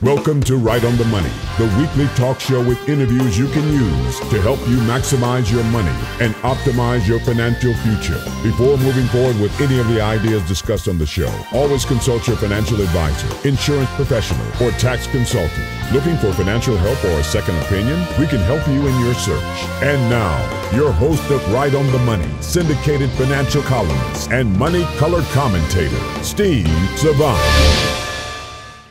Welcome to Right on the Money, the weekly talk show with interviews you can use to help you maximize your money and optimize your financial future. Before moving forward with any of the ideas discussed on the show, always consult your financial advisor, insurance professional, or tax consultant. Looking for financial help or a second opinion? We can help you in your search. And now, your host of Right on the Money, syndicated financial columnist and money color commentator, Steve Savant.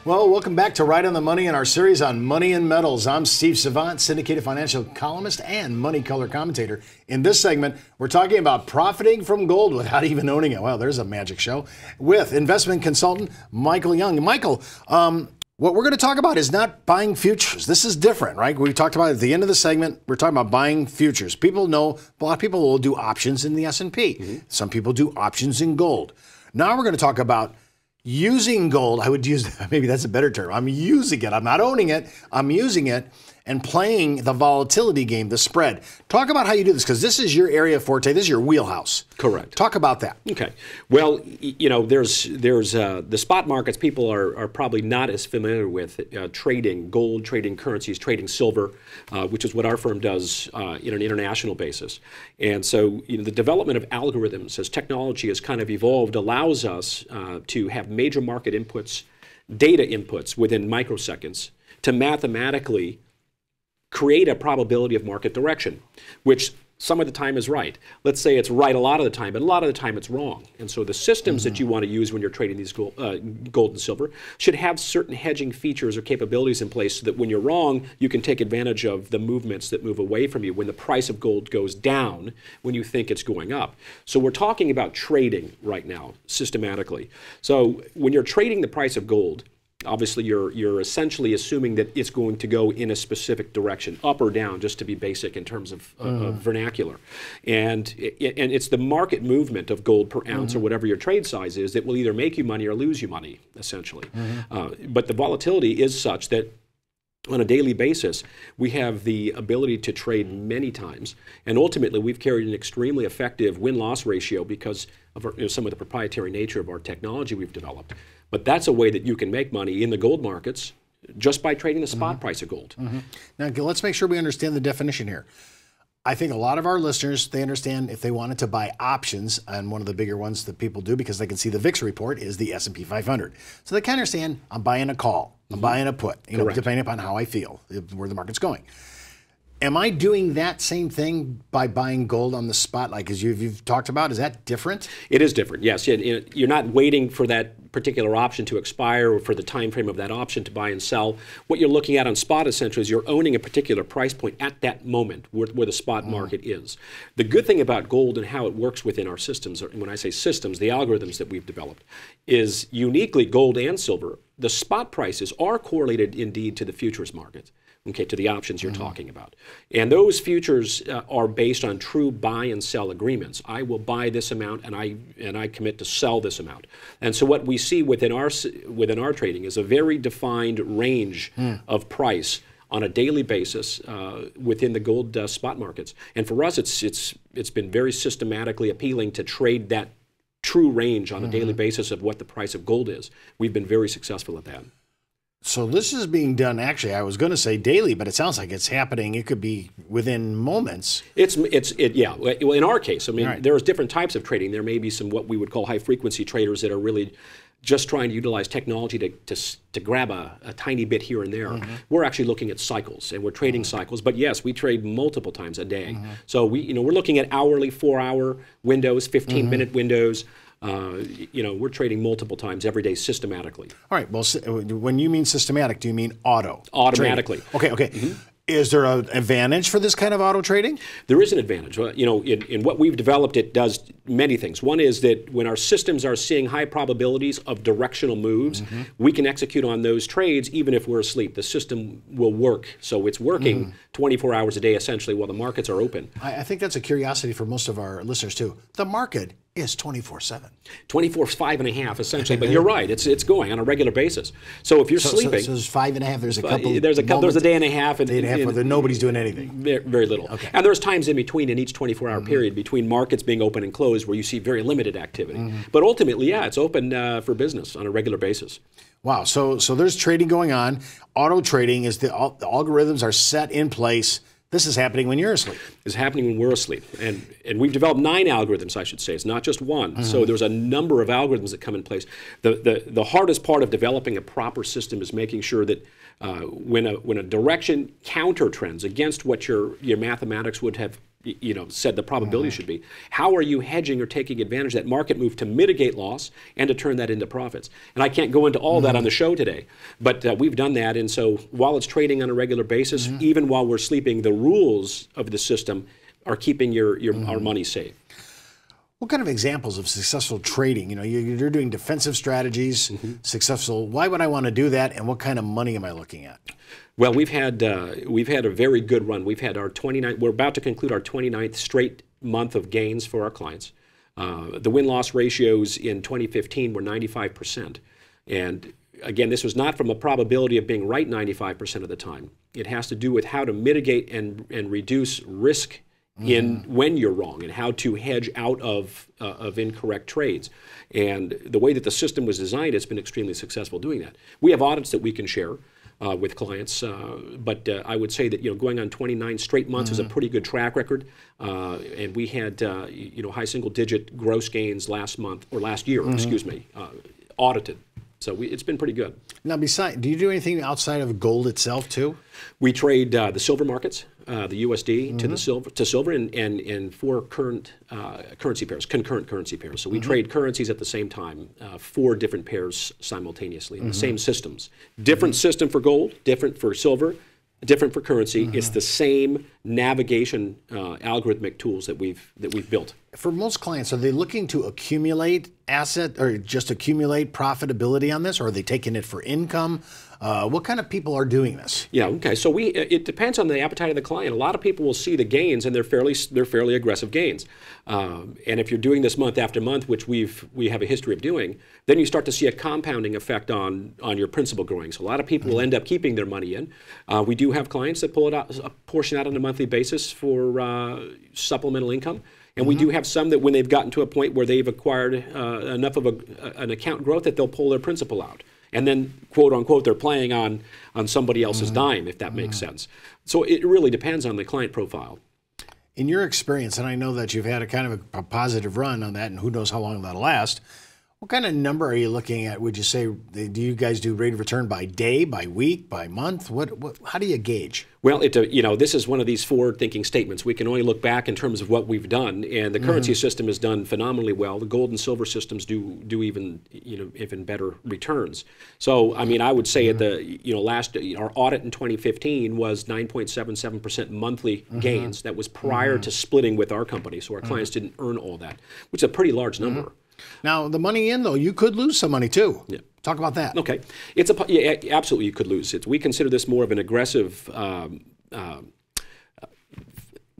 Well, welcome back to Right on the Money in our series on money and metals. I'm Steve Savant, syndicated financial columnist and money color commentator. In this segment, we're talking about profiting from gold without even owning it. Well, there's a magic show with investment consultant Michael Young. Michael, um, what we're going to talk about is not buying futures. This is different, right? We talked about at the end of the segment. We're talking about buying futures. People know a lot of people will do options in the S and P. Mm-hmm. Some people do options in gold. Now we're going to talk about using gold, I would use maybe that's a better term. I'm using it. I'm not owning it. I'm using it and playing the volatility game, the spread. Talk about how you do this because this is your area of forte. This is your wheelhouse. Correct. Talk about that. Okay. Well, you know, there's there's uh, the spot markets. People are, are probably not as familiar with uh, trading gold, trading currencies, trading silver, uh, which is what our firm does uh, in an international basis. And so, you know, the development of algorithms as technology has kind of evolved allows us uh, to have major market inputs, data inputs within microseconds to mathematically create a probability of market direction, which some of the time is right. Let's say it's right a lot of the time, but a lot of the time it's wrong. And so the systems mm-hmm. that you want to use when you're trading these gold, uh, gold, and silver should have certain hedging features or capabilities in place so that when you're wrong, you can take advantage of the movements that move away from you when the price of gold goes down when you think it's going up. So we're talking about trading right now systematically. So when you're trading the price of gold, obviously you're you're essentially assuming that it's going to go in a specific direction, up or down, just to be basic in terms of, uh, mm. of vernacular. And it, and it's the market movement of gold per ounce mm-hmm. or whatever your trade size is that will either make you money or lose you money, essentially. Mm-hmm. Uh, but the volatility is such that on a daily basis, we have the ability to trade many times. And ultimately, we've carried an extremely effective win loss ratio because of our, you know, some of the proprietary nature of our technology we've developed. But that's a way that you can make money in the gold markets just by trading the spot mm-hmm. price of gold. Mm-hmm. Now, let's make sure we understand the definition here. I think a lot of our listeners they understand if they wanted to buy options, and one of the bigger ones that people do because they can see the VIX report is the S and P 500. So they can understand I'm buying a call, I'm mm-hmm. buying a put, you Correct. know, depending upon how I feel where the market's going. Am I doing that same thing by buying gold on the spot, like as you've, you've talked about? Is that different? It is different. Yes, you're not waiting for that particular option to expire or for the time frame of that option to buy and sell. What you're looking at on spot essentially is you're owning a particular price point at that moment where, where the spot mm. market is. The good thing about gold and how it works within our systems, and when I say systems, the algorithms that we've developed, is uniquely gold and silver. The spot prices are correlated indeed to the futures market okay, to the options you're mm-hmm. talking about. And those futures uh, are based on true buy and sell agreements. I will buy this amount and I and I commit to sell this amount. And so what we see within our within our trading is a very defined range mm. of price on a daily basis uh, within the gold uh, spot markets. And for us, it's it's it's been very systematically appealing to trade that true range on a mm-hmm. daily basis of what the price of gold is. We've been very successful at that. So this is being done. Actually, I was going to say daily, but it sounds like it's happening. It could be within moments. It's it's it yeah. Well, in our case, I mean, right. there's different types of trading. There may be some what we would call high frequency traders that are really just trying to utilize technology to, to, to grab a, a, tiny bit here and there. Mm-hmm. We're actually looking at cycles and we're trading mm-hmm. cycles. But yes, we trade multiple times a day. Mm-hmm. So we you know we're looking at hourly, four hour windows, 15 mm-hmm. minute windows. Uh, you know, we're trading multiple times every day systematically. All right. Well, when you mean systematic, do you mean auto? Automatically. Trading? Okay. Okay. Mm-hmm. Is there an advantage for this kind of auto trading? There is an advantage. You know, in, in, what we've developed, it does many things. One is that when our systems are seeing high probabilities of directional moves, mm-hmm. we can execute on those trades even if we're asleep. The system will work. So it's working mm-hmm. 24 hours a day essentially while the markets are open. I, I think that's a curiosity for most of our listeners too. The market is 24 7. 24 is five and a half, essentially. But you're right, it's it's going on a regular basis. So if you're So, sleeping, so, so there's five and a half. There's a couple. there's a couple, there's a day and a half, and, day and a half and- where nobody's doing anything. Very, very little. And there's times in between in each 24 Mm-hmm. hour period between markets being open and closed where you see very limited activity. Mm-hmm. But ultimately, yeah, it's open uh, for business on a regular basis. Wow. So so there's trading going on. Auto trading is the, the algorithms are set in place. This is happening when you're asleep. It's happening when we're asleep, and and we've developed nine algorithms, I should say. It's not just one. Mm-hmm. So there's a number of algorithms that come in place. The the the hardest part of developing a proper system is making sure that uh, when a when a direction counter trends against what your your mathematics would have you know said the probability should be how are you hedging or taking advantage of that market move to mitigate loss and to turn that into profits and i can't go into all that on the show today but uh, we've done that and so while it's trading on a regular basis even while we're sleeping the rules of the system are keeping your, your our money safe What kind of examples of successful trading? You know, you- you're doing defensive strategies, Mm-hmm. successful. Why would I want to do that? And what kind of money am I looking at? Well, we've had uh, we've had a very good run. We've had our 29th. We're about to conclude our 29th straight month of gains for our clients. Uh, the win loss ratios in 2015 were 95 percent, and again, this was not from a probability of being right 95 percent of the time. It has to do with how to mitigate and and reduce risk in when you're wrong and how to hedge out of uh, of incorrect trades. And the way that the system was designed, it's been extremely successful doing that. We have audits that we can share uh, with clients. Uh, but uh, I would say that you know going on 29 straight months is a pretty good track record. Uh, and we had uh, you know high single digit gross gains last month or last year, excuse me, uh, audited. So we, it's been pretty good. Now, besides, do you do anything outside of gold itself too? We trade uh, the silver markets, uh, the USD to the silver to silver, and and, and four current uh, currency pairs, concurrent currency pairs. So we trade currencies at the same time, uh, four different pairs simultaneously in the same systems. Different system for gold, different for silver, different for currency. It's the same navigation uh, algorithmic tools that we've that we've built. For most clients, are they looking to accumulate asset or just accumulate profitability on this, or are they taking it for income? Uh, what kind of people are doing this? Yeah. Okay. So we it depends on the appetite of the client. A lot of people will see the gains, and they're fairly they're fairly aggressive gains. Um, and if you're doing this month after month, which we've we have a history of doing, then you start to see a compounding effect on on your principal growing. So a lot of people will end up keeping their money in. Uh, we do have clients that pull it out a portion out on a monthly basis for uh, supplemental income. And we do have some that when they've gotten to a point where they've acquired uh, enough of a, an account growth that they'll pull their principal out. And then, quote unquote, they're playing on, on somebody else's mm-hmm. dime, if that makes mm-hmm. sense. So it really depends on the client profile. In your experience, and I know that you've had a kind of a, a positive run on that, and who knows how long that'll last. What kind of number are you looking at? Would you say do you guys do rate of return by day, by week, by month? What, what how do you gauge? Well, it, uh, you know, this is one of these forward-thinking statements. We can only look back in terms of what we've done, and the currency mm-hmm. system has done phenomenally well. The gold and silver systems do do even you know even better returns. So, I mean, I would say at mm-hmm. the you know last our audit in 2015 was 9.77 percent monthly mm-hmm. gains. That was prior to splitting with our company, so our clients didn't earn all that, which is a pretty large number. Now the money in though, you could lose some money too. Yeah. Talk about that. Okay, it's a yeah, absolutely you could lose. It's, we consider this more of an aggressive um, um,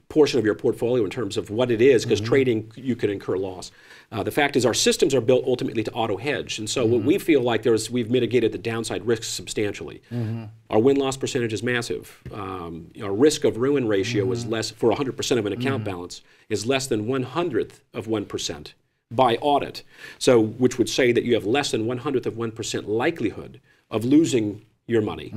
portion of your portfolio in terms of what it is, because trading you could incur loss. Uh, the fact is, our systems are built ultimately to auto hedge, and so what we feel like there's we've mitigated the downside risks substantially. Our win loss percentage is massive. Um, our risk of ruin ratio is less for 100% of an account balance is less than one hundredth of one percent by audit. So, which would say that you have less than one hundredth of one percent likelihood of losing your money,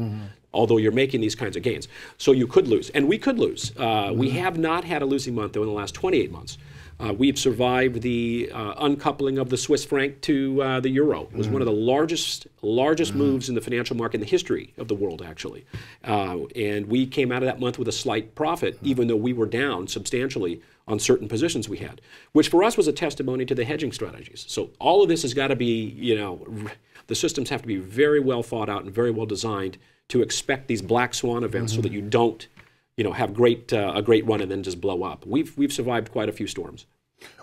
although you're making these kinds of gains. So you could lose, and we could lose. Uh, We have not had a losing month though in the last 28 months. Uh, we've survived the uh, uncoupling of the Swiss franc to uh, the euro. It was one of the largest largest moves in the financial market in the history of the world, actually. Uh, and we came out of that month with a slight profit, even though we were down substantially on certain positions we had, which for us was a testimony to the hedging strategies. So all of this has got to be, you know, r- the systems have to be very well thought out and very well designed to expect these black swan events so that you don't, you know, have great uh, a great run and then just blow up. We've we've survived quite a few storms.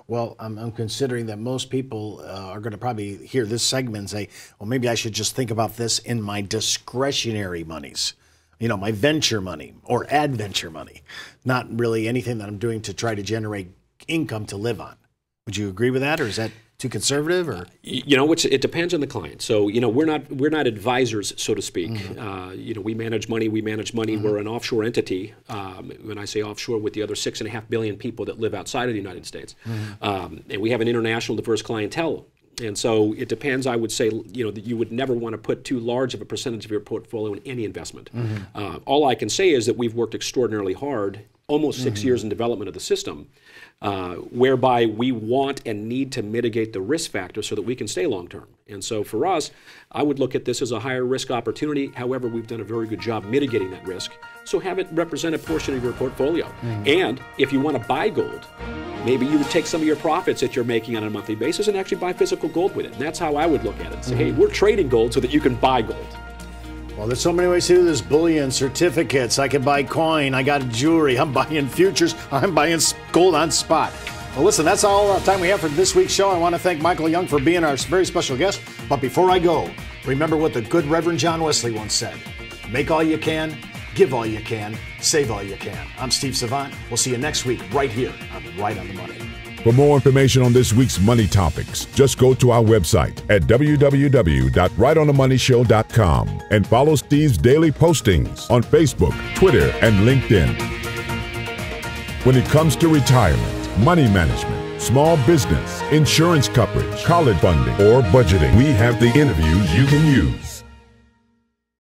Well, I'm, I'm considering that most people uh, are going to probably hear this segment and say, well, maybe I should just think about this in my discretionary monies, you know, my venture money or adventure money, not really anything that I'm doing to try to generate income to live on. Would you agree with that, or is that too conservative? Or you know, it depends on the client. So you know, we're not we're not advisors, so to speak. Mm-hmm. Uh, you know, we manage money. We manage money. Mm-hmm. We're an offshore entity. Um, when I say offshore, with the other six and a half billion people that live outside of the United States, mm-hmm. um, and we have an international diverse clientele. And so it depends. I would say, you know, that you would never want to put too large of a percentage of your portfolio in any investment. Mm-hmm. Uh, all I can say is that we've worked extraordinarily hard, almost 6 mm-hmm. years in development of the system, uh, whereby we want and need to mitigate the risk factor so that we can stay long term. And so for us, I would look at this as a higher risk opportunity. However, we've done a very good job mitigating that risk. So have it represent a portion of your portfolio. Mm-hmm. And if you want to buy gold, maybe you would take some of your profits that you're making on a monthly basis and actually buy physical gold with it. And that's how I would look at it. Say, mm-hmm. hey, we're trading gold so that you can buy gold. Well, there's so many ways to do this bullion, certificates. I can buy coin. I got jewelry. I'm buying futures. I'm buying gold on spot. Well, listen, that's all the time we have for this week's show. I want to thank Michael Young for being our very special guest. But before I go, remember what the good Reverend John Wesley once said Make all you can, give all you can, save all you can. I'm Steve Savant. We'll see you next week right here on Right on the Money. For more information on this week's money topics, just go to our website at www.rightonthemoneyshow.com and follow Steve's daily postings on Facebook, Twitter, and LinkedIn. When it comes to retirement, money management, small business, insurance coverage, college funding, or budgeting, we have the interviews you can use.